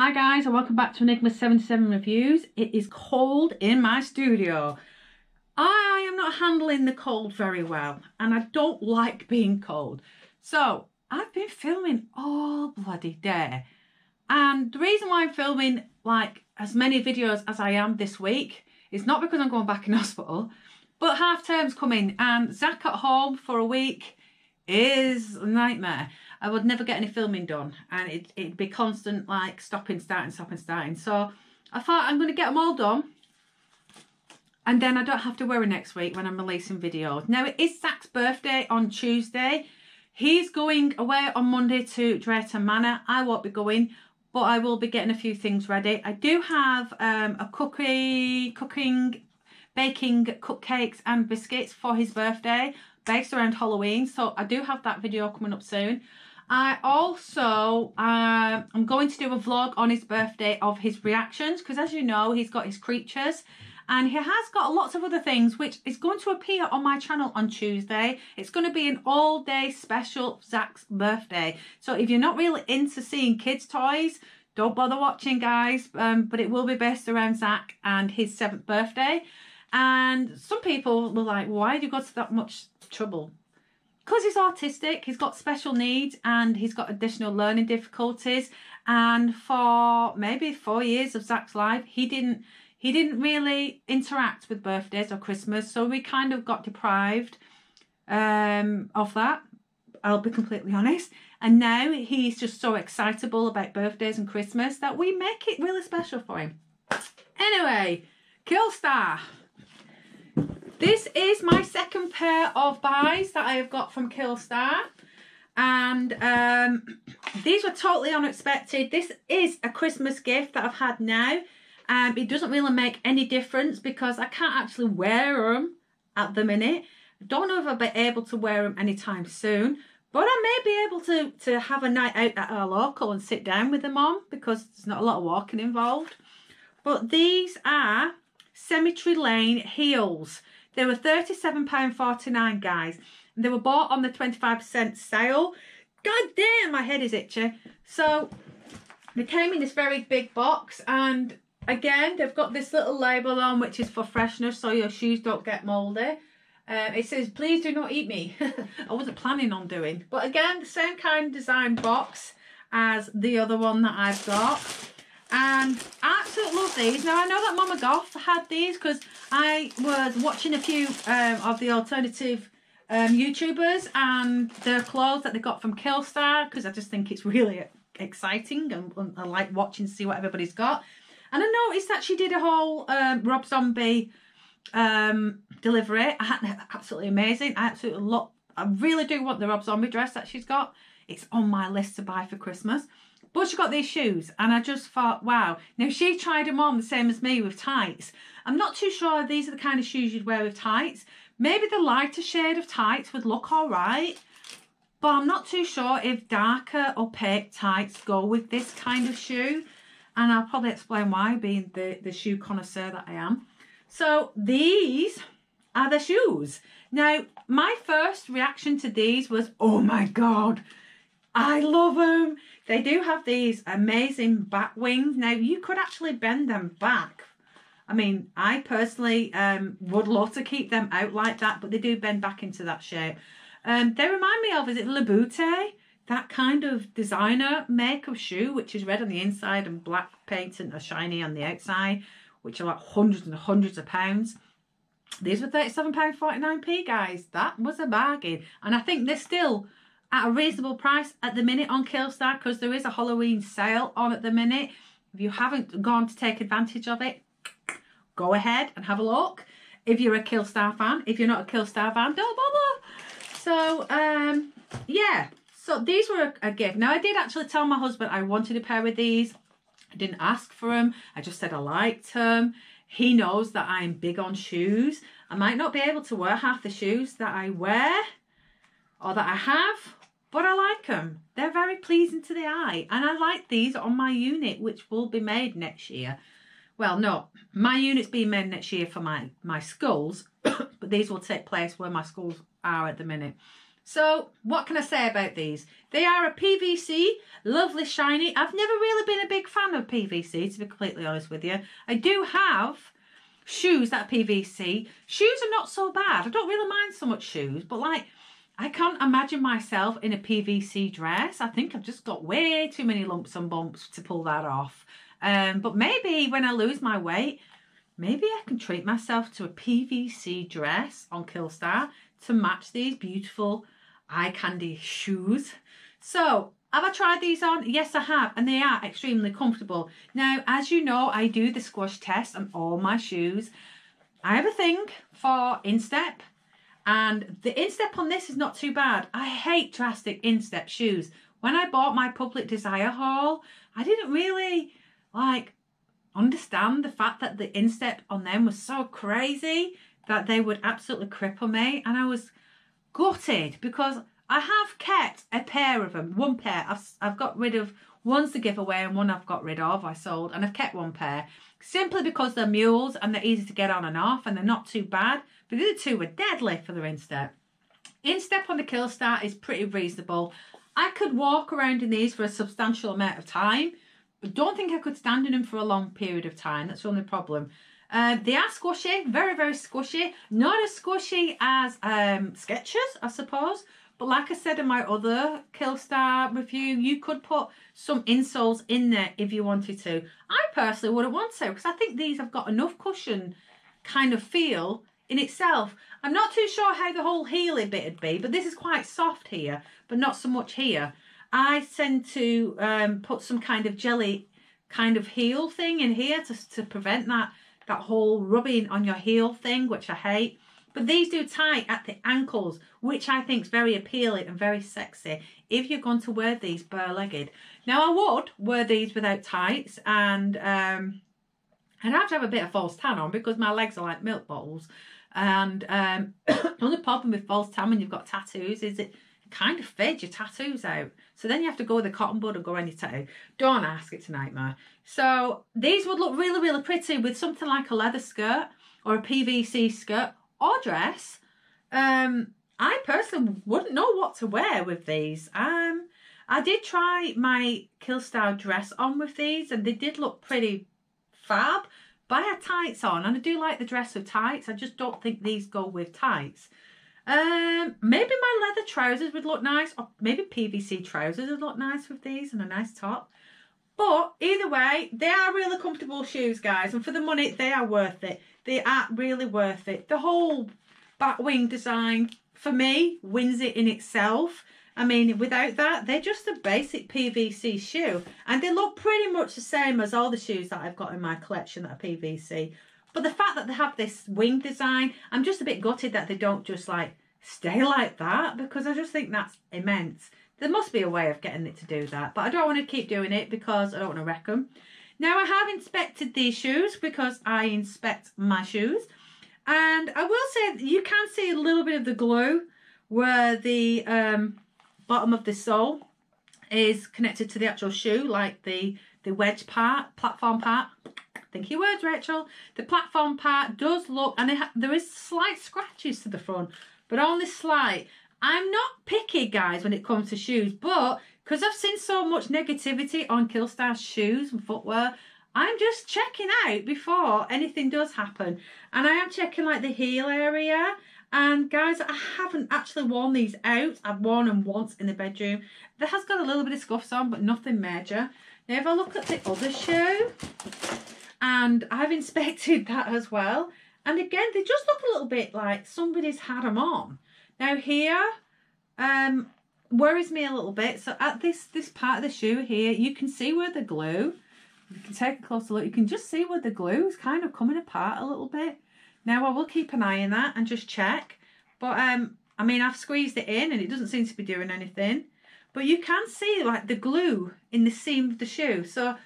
Hi guys and welcome back to Enigma 77 Reviews. It is cold in my studio. I am not handling the cold very well and I don't like being cold. So I've been filming all bloody day. And the reason why I'm filming like as many videos as I am this week is not because I'm going back in hospital, but half term's coming and Zach at home for a week is a nightmare. I would never get any filming done and it, it'd be constant like stopping, starting, stopping, starting. So I thought I'm going to get them all done and then I don't have to worry next week when I'm releasing videos. Now it is Zach's birthday on Tuesday. He's going away on Monday to Drayton Manor. I won't be going, but I will be getting a few things ready. I do have um, a cookie, cooking, baking cupcakes and biscuits for his birthday based around Halloween. So I do have that video coming up soon. I also, um, I'm going to do a vlog on his birthday of his reactions because as you know, he's got his creatures and he has got lots of other things which is going to appear on my channel on Tuesday. It's going to be an all day special Zach's birthday. So if you're not really into seeing kids toys, don't bother watching guys, um, but it will be based around Zach and his seventh birthday. And some people were like, why do you go to that much trouble because he's autistic, he's got special needs and he's got additional learning difficulties. And for maybe four years of Zach's life, he didn't he didn't really interact with birthdays or Christmas, so we kind of got deprived um, of that. I'll be completely honest. And now he's just so excitable about birthdays and Christmas that we make it really special for him. Anyway, Killstar. This is my second pair of buys that I have got from Killstar. And um, these were totally unexpected. This is a Christmas gift that I've had now. Um, it doesn't really make any difference because I can't actually wear them at the minute. I don't know if I'll be able to wear them anytime soon. But I may be able to, to have a night out at our local and sit down with them on because there's not a lot of walking involved. But these are Cemetery Lane heels. They were £37.49, guys. And they were bought on the 25% sale. God damn, my head is itchy. So they came in this very big box and again, they've got this little label on which is for freshness so your shoes don't get mouldy. Um, it says, please do not eat me. I wasn't planning on doing. But again, the same kind of design box as the other one that I've got. And I absolutely love these. Now, I know that Mama Goth had these because I was watching a few um, of the alternative um, YouTubers and their clothes that they got from Killstar because I just think it's really exciting and, and I like watching to see what everybody's got. And I noticed that she did a whole um, Rob Zombie um, delivery. absolutely amazing. I absolutely love, I really do want the Rob Zombie dress that she's got. It's on my list to buy for Christmas. But she got these shoes and I just thought, wow. Now she tried them on the same as me with tights. I'm not too sure these are the kind of shoes you'd wear with tights. Maybe the lighter shade of tights would look all right. But I'm not too sure if darker opaque tights go with this kind of shoe. And I'll probably explain why, being the, the shoe connoisseur that I am. So these are the shoes. Now, my first reaction to these was, oh my God, I love them. They do have these amazing back wings. Now, you could actually bend them back. I mean, I personally um, would love to keep them out like that, but they do bend back into that shape. Um, they remind me of, is it Louboutin? That kind of designer make of shoe, which is red on the inside and black paint and shiny on the outside, which are like hundreds and hundreds of pounds. These were £37.49p, guys. That was a bargain. And I think they're still at a reasonable price at the minute on Killstar because there is a Halloween sale on at the minute. If you haven't gone to take advantage of it, go ahead and have a look. If you're a Killstar fan, if you're not a Killstar fan, don't bother. So, um, yeah. So these were a, a gift. Now, I did actually tell my husband I wanted a pair of these. I didn't ask for them. I just said I liked them. He knows that I'm big on shoes. I might not be able to wear half the shoes that I wear or that I have, but I like them. They're very pleasing to the eye. And I like these on my unit, which will be made next year. Well, no, my unit's being made next year for my, my skulls, but these will take place where my skulls are at the minute. So what can I say about these? They are a PVC, lovely shiny. I've never really been a big fan of PVC, to be completely honest with you. I do have shoes that PVC. Shoes are not so bad. I don't really mind so much shoes, but like, I can't imagine myself in a PVC dress. I think I've just got way too many lumps and bumps to pull that off. Um, but maybe when I lose my weight, maybe I can treat myself to a PVC dress on Killstar to match these beautiful eye candy shoes. So have I tried these on? Yes, I have, and they are extremely comfortable. Now, as you know, I do the squash test on all my shoes. I have a thing for instep, and the instep on this is not too bad. I hate drastic instep shoes. When I bought my Public Desire haul, I didn't really like understand the fact that the instep on them was so crazy that they would absolutely cripple me, and I was gutted because I have kept a pair of them, one pair. I've, I've got rid of one's to give away and one I've got rid of, I sold, and I've kept one pair simply because they're mules and they're easy to get on and off and they're not too bad. But the other two were deadly for their instep. Instep on the kill Killstar is pretty reasonable. I could walk around in these for a substantial amount of time, but don't think I could stand in them for a long period of time. That's the only problem. Uh, they are squishy, very, very squishy. Not as squishy as um, Skechers, I suppose. But like I said in my other Killstar review, you could put some insoles in there if you wanted to. I personally wouldn't want to because I think these have got enough cushion kind of feel in itself. I'm not too sure how the whole heely bit would be, but this is quite soft here, but not so much here. I tend to um, put some kind of jelly kind of heel thing in here to, to prevent that that whole rubbing on your heel thing, which I hate. But these do tie at the ankles, which I think is very appealing and very sexy if you're going to wear these bare-legged. Now, I would wear these without tights and um, I'd have to have a bit of false tan on because my legs are like milk bottles. And um, the only problem with false tan when you've got tattoos is it kind of fades your tattoos out. So then you have to go with a cotton bud and go any tattoo. Don't ask, it's a nightmare. So these would look really, really pretty with something like a leather skirt or a PVC skirt or dress. Um, I personally wouldn't know what to wear with these. Um, I did try my Killstar dress on with these and they did look pretty fab. But I had tights on and I do like the dress with tights. I just don't think these go with tights. Um, maybe my leather trousers would look nice, or maybe PVC trousers would look nice with these and a nice top. But either way, they are really comfortable shoes, guys, and for the money, they are worth it. They are really worth it. The whole bat wing design, for me, wins it in itself. I mean, without that, they're just a basic PVC shoe. And they look pretty much the same as all the shoes that I've got in my collection that are PVC. But the fact that they have this wing design, I'm just a bit gutted that they don't just like stay like that because I just think that's immense. There must be a way of getting it to do that, but I don't want to keep doing it because I don't want to wreck them. Now I have inspected these shoes because I inspect my shoes. And I will say you can see a little bit of the glue where the um, bottom of the sole is connected to the actual shoe, like the, the wedge part, platform part. Think words, Rachel. The platform part does look, and there is slight scratches to the front, but only slight. I'm not picky, guys, when it comes to shoes, but because I've seen so much negativity on Killstar shoes and footwear, I'm just checking out before anything does happen. And I am checking like the heel area. And guys, I haven't actually worn these out. I've worn them once in the bedroom. There has got a little bit of scuffs on, but nothing major. Now, if I look at the other shoe, and I've inspected that as well. And again, they just look a little bit like somebody's had them on. Now here, um, worries me a little bit. So at this this part of the shoe here, you can see where the glue, you can take a closer look, you can just see where the glue is kind of coming apart a little bit. Now I will keep an eye on that and just check. But um, I mean, I've squeezed it in and it doesn't seem to be doing anything. But you can see like the glue in the seam of the shoe. So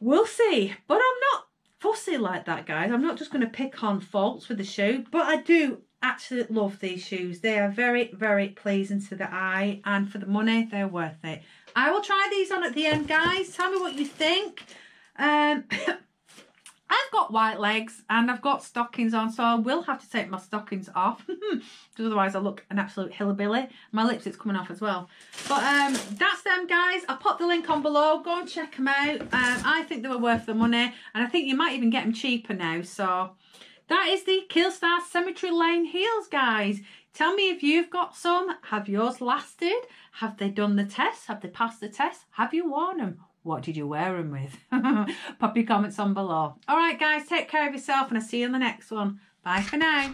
we'll see. But I'm not fussy like that, guys. I'm not just going to pick on faults with the shoe. But I do actually love these shoes. They are very, very pleasing to the eye. And for the money, they're worth it. I will try these on at the end, guys. Tell me what you think. Um, got white legs and I've got stockings on, so I will have to take my stockings off because otherwise I look an absolute hillbilly. My lipstick's coming off as well. But um, that's them, guys. I'll pop the link on below. Go and check them out. Um, I think they were worth the money, and I think you might even get them cheaper now. So that is the Killstar Cemetery Lane heels, guys. Tell me if you've got some. Have yours lasted? Have they done the test? Have they passed the test? Have you worn them? What did you wear them with? Pop your comments on below. All right, guys, take care of yourself and I'll see you in the next one. Bye for now.